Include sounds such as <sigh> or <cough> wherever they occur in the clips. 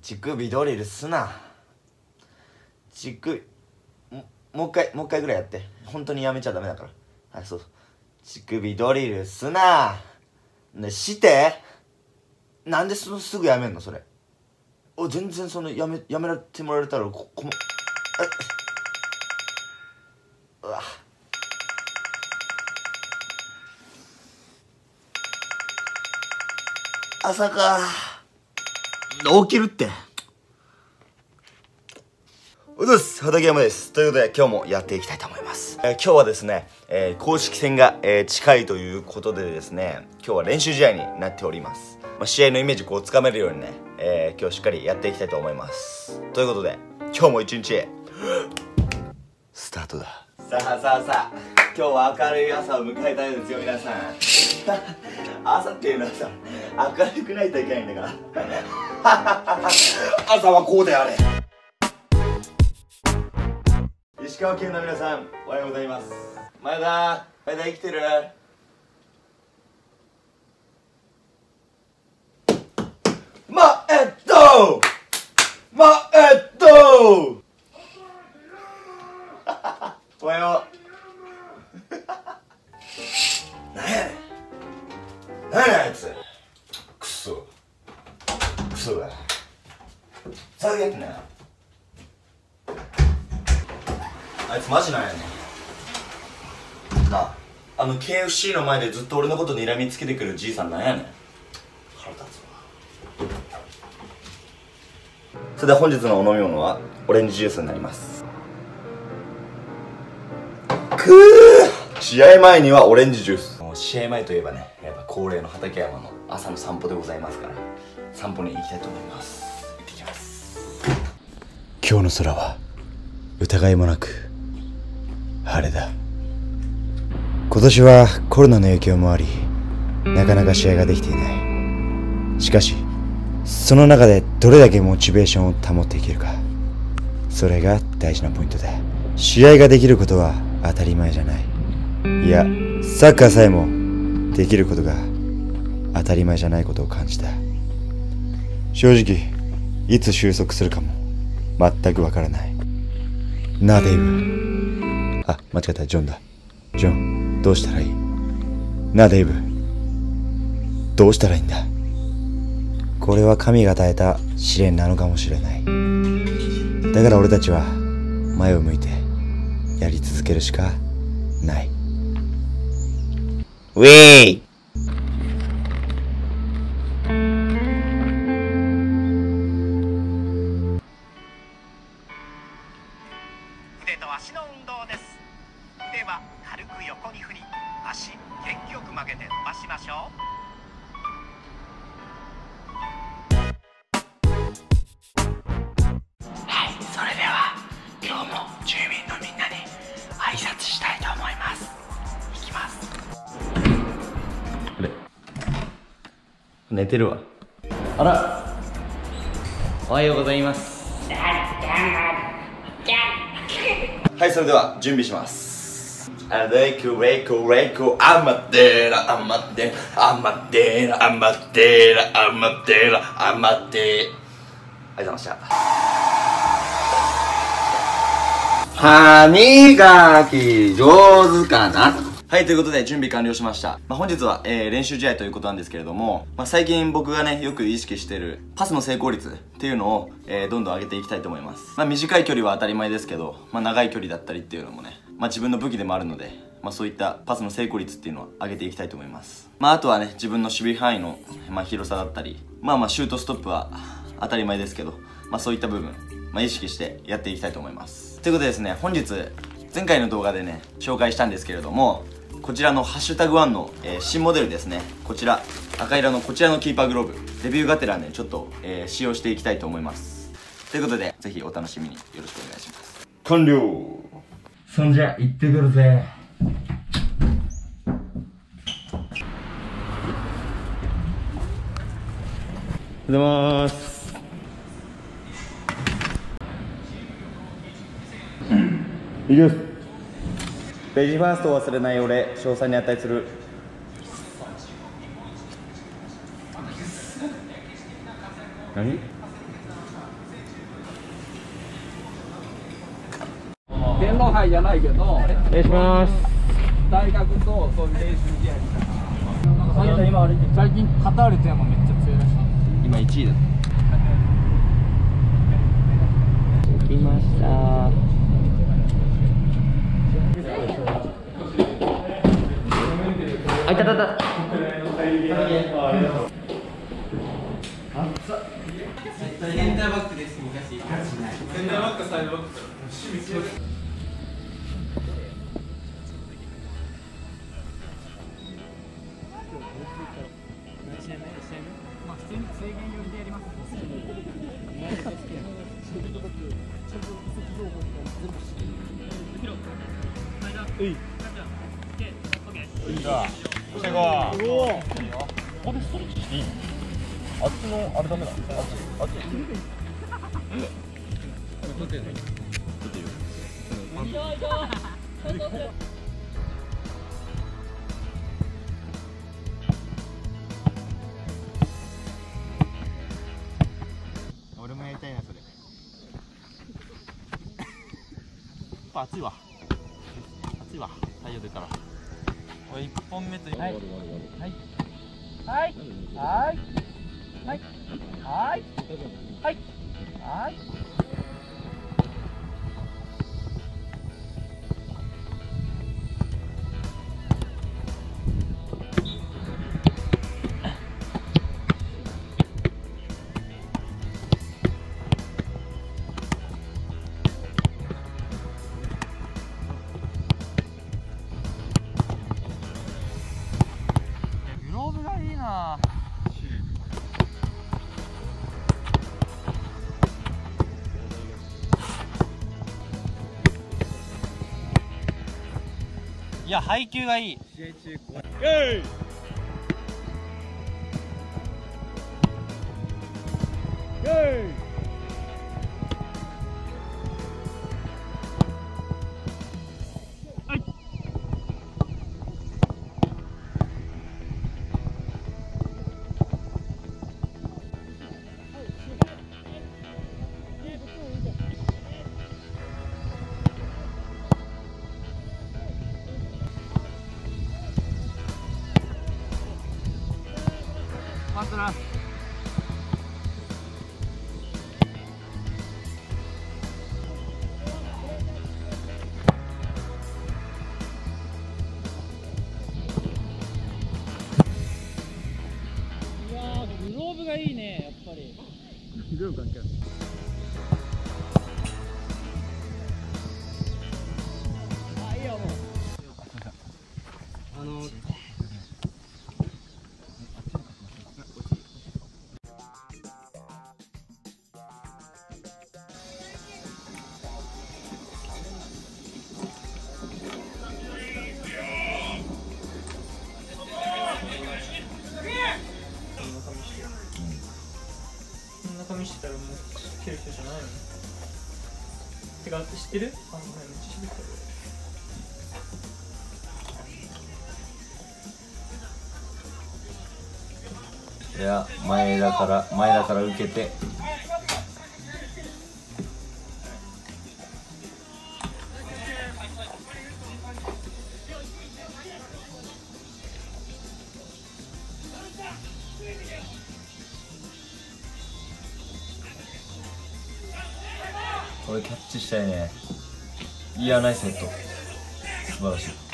乳首ドリルすな。乳首もう一回もう一回ぐらいやって。本当にやめちゃダメだから。はいそう乳首ドリルすな。ねして。なんでそすぐやめんの？それ。お全然そのやめやめられてもらえたらここもえうわ。朝か。起きるって。おどす。畠山です。ということで今日もやっていきたいと思います、えー今日はですね、えー公式戦が、えー近いということでですね今日は練習試合になっております、まあ、試合のイメージこうつかめるようにね、えー今日しっかりやっていきたいと思います。ということで今日も一日 <gasps> スタートだ。さあさあさあ今日は明るい朝を迎えたいですよ皆さん。<laughs> 朝っていうのはさ明るくないといけないんだから <laughs> 朝はこうであれ。石川県の皆さんおはようございます。前田前田生きてる？まえっとまえっとおはよう。<laughs> 何やねん。何やねんあいつ。くそ。くそが下げてんな。あいつマジなんやね。んなあ。あの KFC の前でずっと俺のこと睨みつけてくるじいさんなんやね。ん腹立つわ。それでは本日のお飲み物はオレンジジュースになります。くー。試合前にはオレンジジュース試合前といえばねやっぱ恒例の畠山の朝の散歩でございますから散歩に行きたいと思います。行ってきます。今日の空は疑いもなく晴れだ。今年はコロナの影響もありなかなか試合ができていない。しかしその中でどれだけモチベーションを保っていけるか。それが大事なポイントだ試合ができることは当たり前じゃない。いやサッカーさえもできることが当たり前じゃないことを感じた。正直いつ収束するかも全くわからない。なデイブ。あ間違えた。ジョンだ。ジョンどうしたらいい？なデイブ。どうしたらいいんだ？これは神が与えた試練なのかもしれない。だから俺たちは前を向いてやり続けるしかない。ウェ寝てるわ。あら。おはようございます。はいそれでは準備します。あありがとうございました。歯磨き上手かな？はい、ということで準備完了しました。まあ、本日は、えー練習試合ということなんですけれども、まあ、最近僕がね、よく意識してるパスの成功率っていうのを、えーどんどん上げていきたいと思います。まあ、短い距離は当たり前ですけど、まあ、長い距離だったりっていうのもね、まあ、自分の武器でもあるので、まあ、そういったパスの成功率っていうのを上げていきたいと思います。まあ、あとはね、自分の守備範囲の、まあ、広さだったり、まあまあ、シュートストップは当たり前ですけど、まあ、そういった部分、まあ、意識してやっていきたいと思います。ということでですね、本日、前回の動画でね、紹介したんですけれども、こちらのハッシュタグ1の、えー新モデルですね。こちら、赤色のこちらのキーパーグローブ、デビューがてらね、ちょっと、えー使用していきたいと思います。ということで、ぜひお楽しみによろしくお願いします。完了そんじゃ行ってくるぜおはようございます。いきます。ペジファーストを忘れない俺詳細に値する。何？天皇杯じゃないけどお願いします。大学とそういう練習試合みたいな。最近カタールってやもめっちゃ強いらしい。今1位だたたた。センタ、かここでストレッチしていいあっちのあれダメだあっちあっち撮ってんの撮ってるよいしょいしょ暑いわ。暑いわ。太陽出たら。これ一本目とはい。はい。はい。はい。はい。はい。はい。いや配球がいい。試合中怖いパスないやーグローブがいいねやっぱり。あいいよもう。あのってる？あのめっちゃ喋ってるいや前だから前だから受けて。イヤーナイセット。素晴らしい。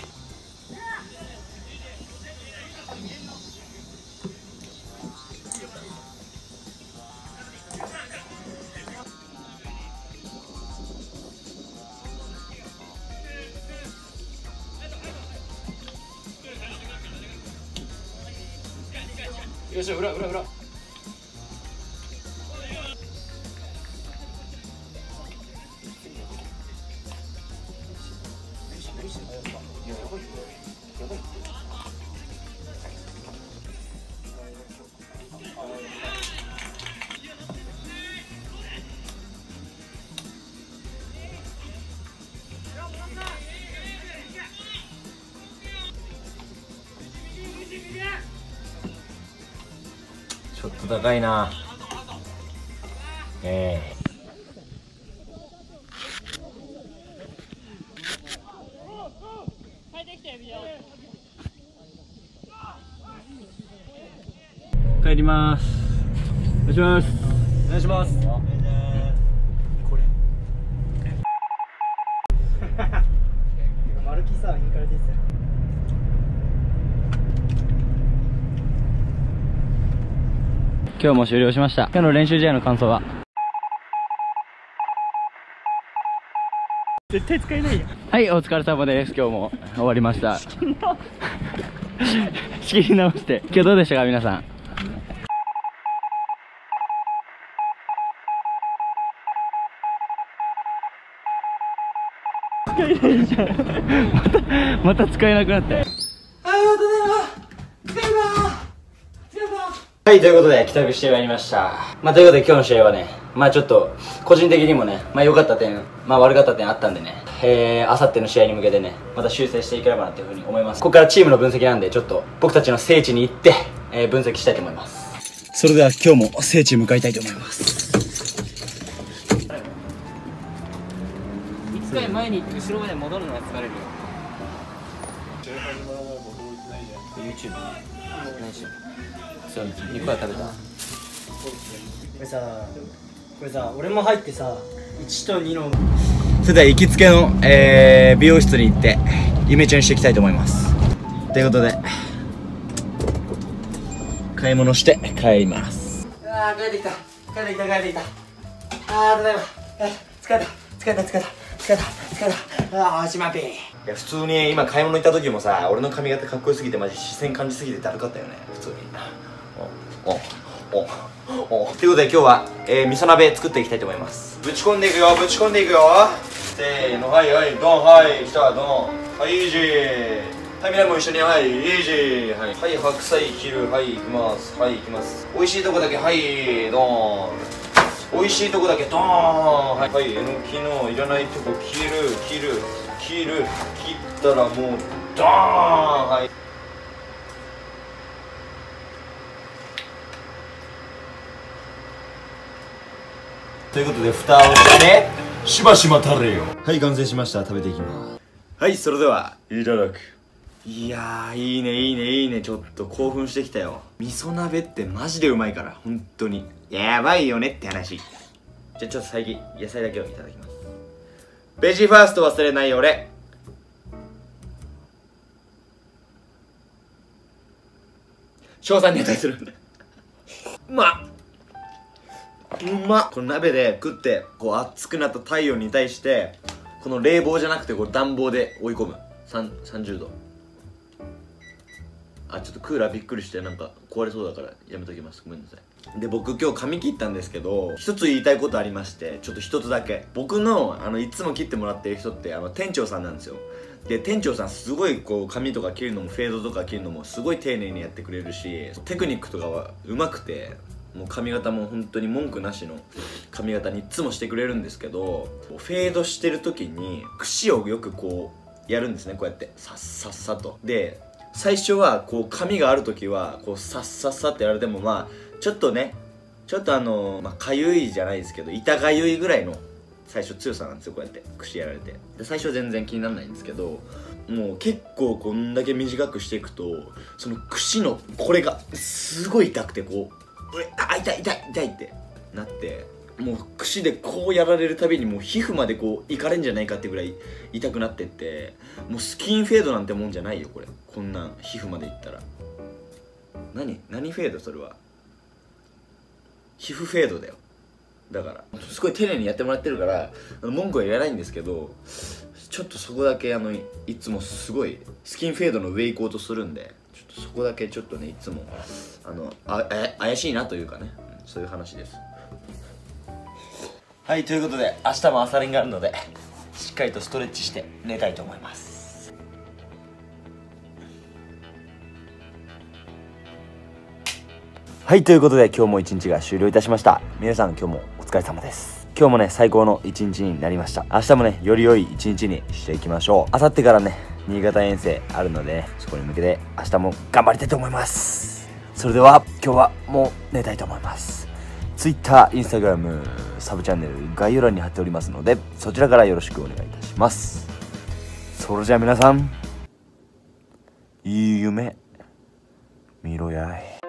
と高いなええー帰ります。お願いします。お願いします。今日も終了しました。今日の練習試合の感想は？絶対使えないよ。はいお疲れ様です。今日も終わりました。仕切り直して。今日どうでしたか皆さん？使えないじゃん。<laughs> また <laughs> また使えなくなってはということで、帰宅してまいりました。まあ、ということで今日の試合はね、まあちょっと、個人的にもね、まあ良かった点、まあ悪かった点あったんでね、えー、あさっての試合に向けてね、また修正していければなっていうふうに思います。ここからチームの分析なんで、ちょっと、僕たちの聖地に行って、えー、分析したいと思います。それでは今日も聖地へ向かいたいと思います一回前に行って後ろまで戻るのは疲れるよ YouTube そう肉は食べたこれさこれさ俺も入ってさ1と2のそれでは行きつけの、えー、美容室に行ってイメチェンしていきたいと思いますということで買い物して帰りますあー、帰ってきた。帰ってきた、帰ってきた。あー、ただいま。疲れた、疲れた、疲れた、疲れた、疲れた。あー、しまって。いや、普通に今買い物行った時もさ、俺の髪型かっこよすぎて、マジ視線感じすぎてだるかったよね、普通に。お、お、お、ということで今日は、えー、味噌鍋作っていきたいと思います。ぶち込んでいくよ、ぶち込んでいくよ。せーの、はいはい、ドン、はい、来た、ドン。はい、イージー。はい、皆も一緒に、はい、イージー。はい、はい、白菜切る、はい、いきます。はい、いきます。美味しいとこだけ、はい、ドン。美味しいとこだけドーンはい、はい、えのきのいらないとこ切る切る切る切ったらもうドーンはいということで蓋をしてしばしばたれよ。はい完成しました。食べていきます。はいそれではいただく。いやーいいねいいねいいね。ちょっと興奮してきたよ。味噌鍋ってマジでうまいから本当に。やばいよねって話。じゃあちょっと最近野菜だけをいただきます。ベジファースト忘れない俺。賞賛に値する <laughs> うまっうまっ。この鍋で食ってこう熱くなった太陽に対してこの冷房じゃなくてこう暖房で追い込む。3 30度あちょっとクーラーびっくりしてなんか壊れそうだからやめときます。ごめんなさい。で僕今日髪切ったんですけど一つ言いたいことありましてちょっと一つだけ。僕のあのいつも切ってもらってる人ってあの店長さんなんですよ。で店長さんすごいこう髪とか切るのもフェードとか切るのもすごい丁寧にやってくれるしテクニックとかはうまくてもう髪型も本当に文句なしの髪型にいつもしてくれるんですけどフェードしてる時に櫛をよくこうやるんですねこうやって。さっさっさと。で最初はこう髪がある時はこうさっさっさってやられてもまあちょっとねちょっとあのまあかゆいじゃないですけど痛がゆいぐらいの最初強さなんですよこうやって。櫛やられて。で最初全然気にならないんですけどもう結構こんだけ短くしていくとその櫛のこれがすごい痛くてこうあ痛い痛い痛いってなってもう櫛でこうやられるたびにもう皮膚までこういかれんじゃないかってぐらい痛くなってってもうスキンフェードなんてもんじゃないよこれ。こんなん皮膚までいったら。何？何フェードそれは？皮膚フェードだよ。だから。すごい丁寧にやってもらってるから文句は言えないんですけどちょっとそこだけあのいいつもすごいスキンフェードの上行こうとするんで。そこだけちょっとねいつもあのああ怪しいなというかね、うんそういう話です。はいということで明日も朝練があるのでしっかりとストレッチして寝たいと思います。はいということで今日も一日が終了いたしました。皆さん今日もお疲れ様です。今日もね最高の一日になりました。明日もねより良い一日にしていきましょう。明後日からね新潟遠征あるので、ね、そこに向けて明日も頑張りたいと思います。それでは今日はもう寝たいと思います。Twitter、Instagram、サブチャンネル概要欄に貼っておりますのでそちらからよろしくお願いいたします。それじゃあ皆さんいい夢見ろやい「